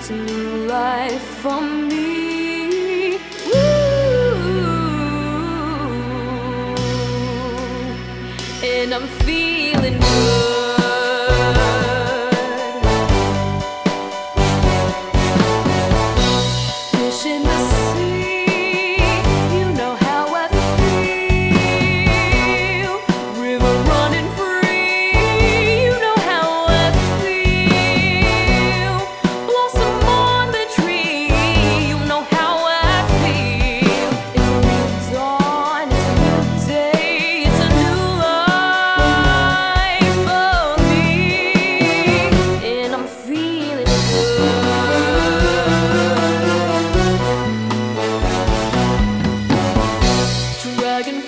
It's a new life for me. Ooh. And I'm feeling good. Dragon